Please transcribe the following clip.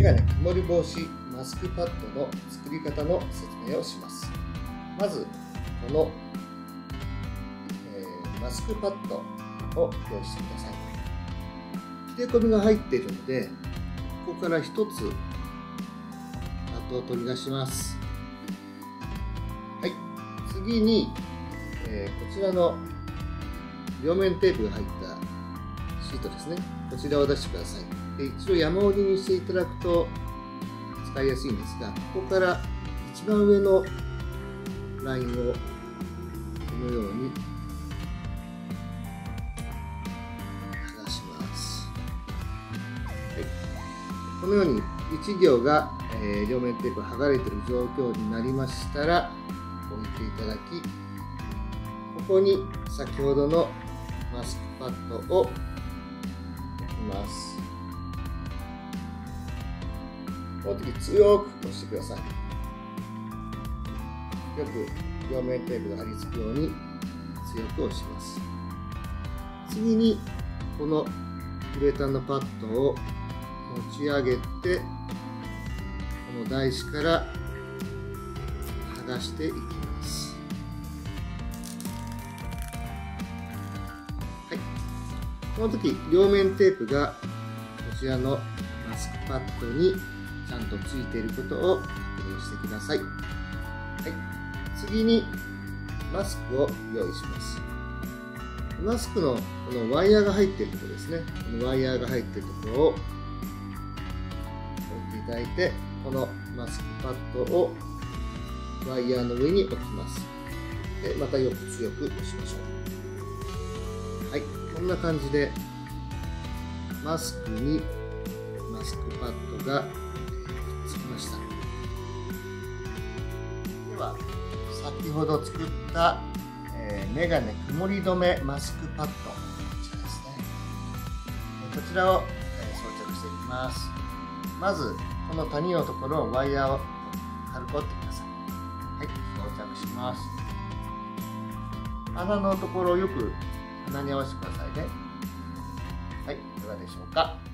メガネ曇り防止マスクパッドの作り方の説明をします。まずこの、えー、マスクパッドを用意してください。切れ込みが入っているのでここから1つパッドを取り出します。はい。次に、えー、こちらの両面テープが入ったシートですね。こちらを出してください。で一応山折りにしていただくと使いやすいんですがここから一番上のラインをこのように剥がします、はい、このように1行が、えー、両面テープ剥がれている状況になりましたら置いていただきここに先ほどのマスクパッドを置きます。この時強く押してくださいよく両面テープが貼り付くように強く押します。次にこのウレタンのパッドを持ち上げてこの台紙から剥がしていきます。はい。この時両面テープがこちらのマスクパッドにちゃんとついていることを確認してください。はい、次にマスクを用意します。マスクのこのワイヤーが入っているところですね。このワイヤーが入っているところを置いていただいて、このマスクパッドをワイヤーの上に置きます。で、またよく強く押しましょう。はい、こんな感じでマスクにマスクパッドがつきました。では先ほど作った、えー、メガネ曇り止めマスクパッドこちらですね。こちらを、えー、装着していきます。まずこの谷のところをワイヤーを軽く折ってください。はい装着します。穴のところをよく鼻に合わせてくださいね。はいいかがでしょうか。